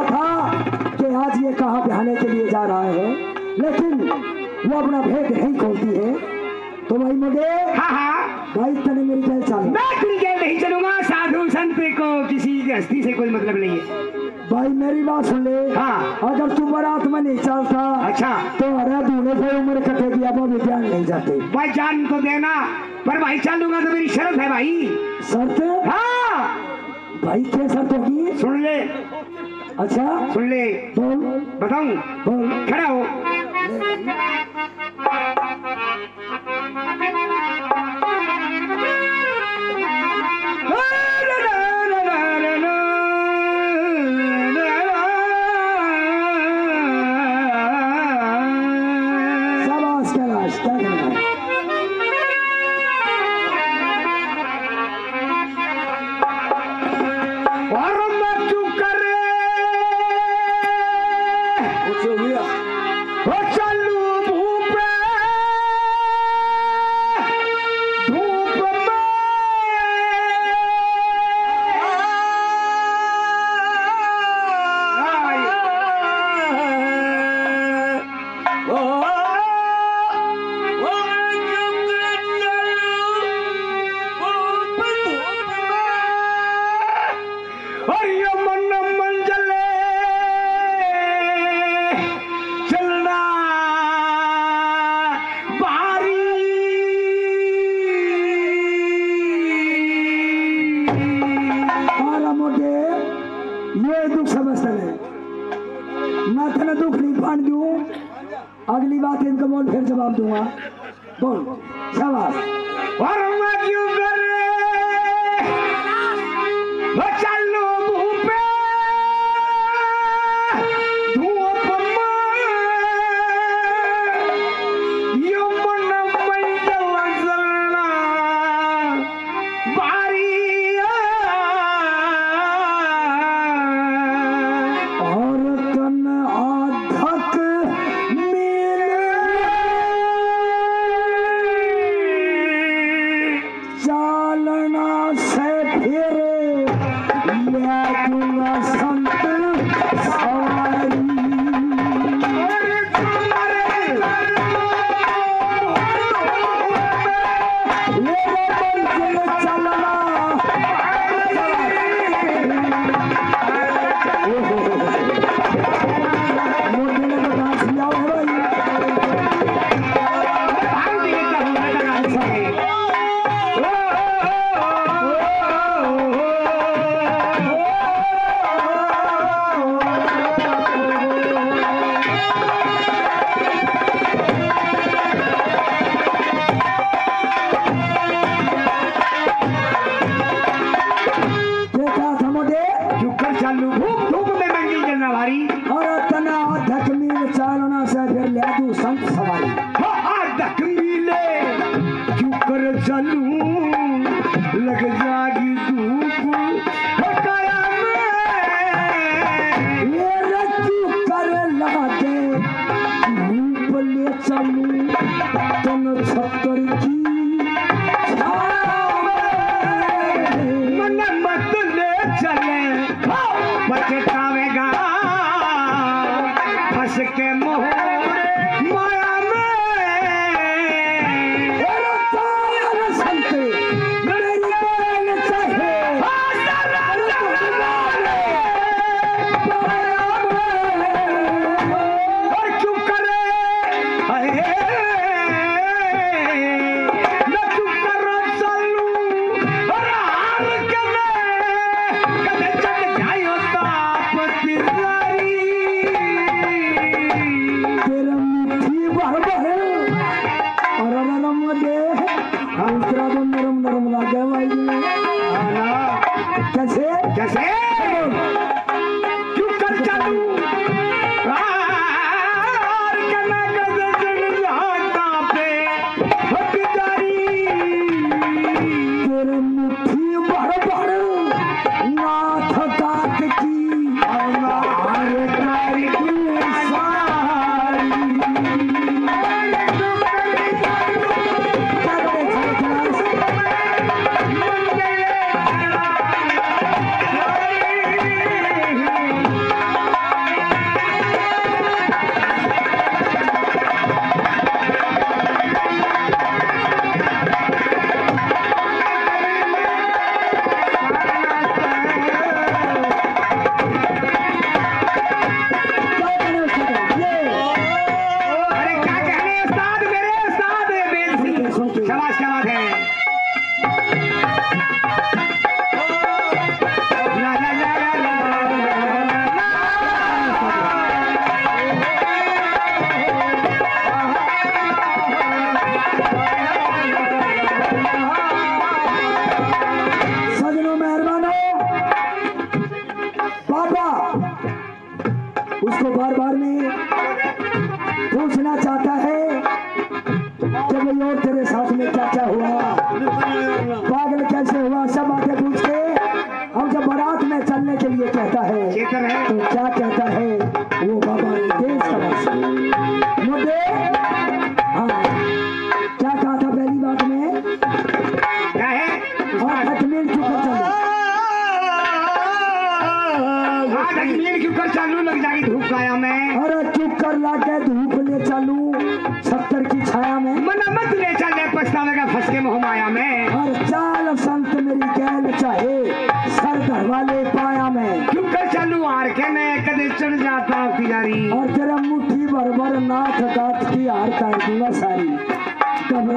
पता था कि आज ये कहा बहाने के लिए जा रहा है। लेकिन वो अपना भेद नहीं खोलती है। तो भाई मुझे हाँ हाँ। भाई तने मेरी जेल चालू। मैं तेरी जेल नहीं चलूँगा साधु संत को किसी हस्ती से कोई मतलब नहीं है। भाई मेरी बात सुन ले। हाँ। अगर तू बारात में नहीं चलता अच्छा। तो अरे दूल्हे से उम्र कटेगी अब अभी ध्यान नहीं जाते। भाई जान तो देना पर भाई चलूँगा तो मेरी शर्त है भाई। शर्त? हाँ। भाई क्या शर्त होगी? सुन ले। अच्छा। सुन ले बोल। बताऊँ बोल। खड़ा हो। और ये मन मंजले चलना बारी। मारा मोटे ये दुख समझते हैं दुख नहीं दूँ। अगली बात इनको बोल फिर जवाब दूँगा। बोल शाबाश। और मैं क्यों करे? वो से नरम नरम लगे भाई कैसे? कैसे? Can I, can I? कोई और तेरे साथ में क्या क्या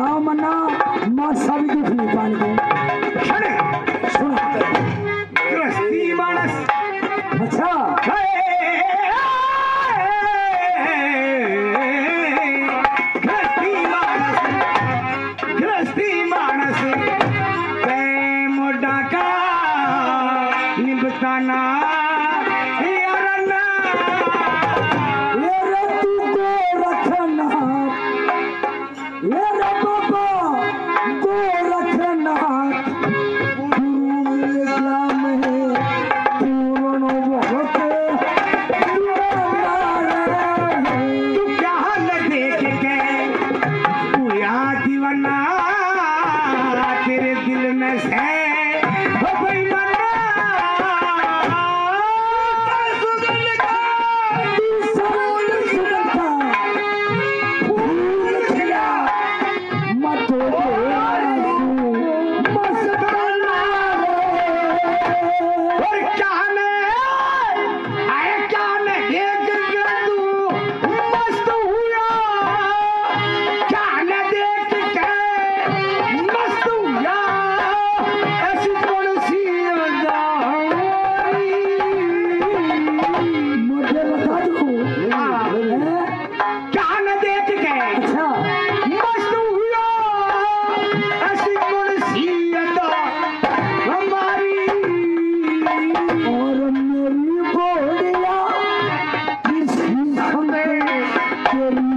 राम नाम माँ सब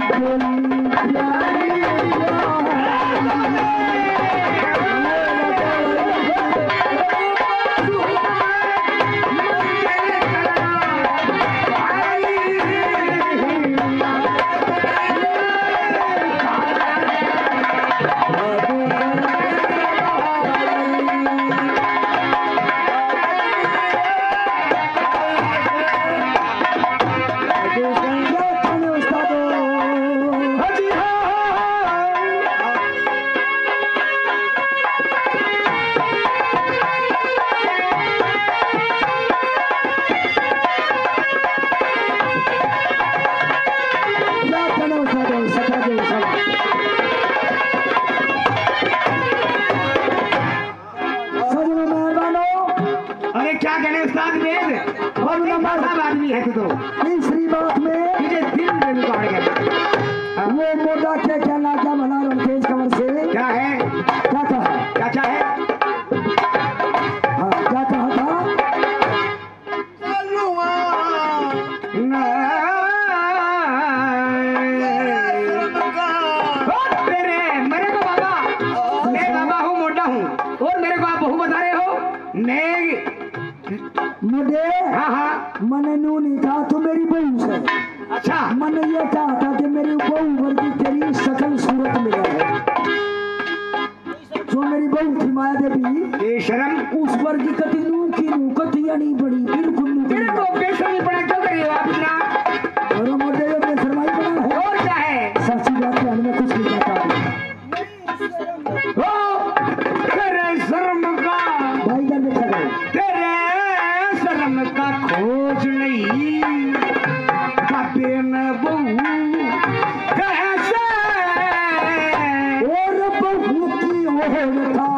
Thank you. だけど、मैंने नू नहीं था तो मेरी बहू से। अच्छा। मैंने ये कहा था कि मेरी बहू वर्गी तेरी सकल सूरत में जो मेरी बहू थी माया देवी शर्म। उस वर्गी कति नू की नू कति यानी बड़ी बिल्कुल खो न बहू कैसे? और बबू की ओर था।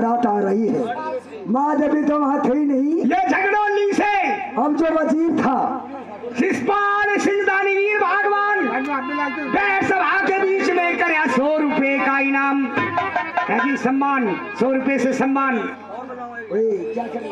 बारात आ रही है। माँ देवी तो वहाँ थी नहीं। ये झगड़ोली से हम जो वज़ीर था। सिस्पान सिंधानी भगवान के बीच में कर सौ रुपए का इनाम। सम्मान सौ रुपए से सम्मान। क्या करें?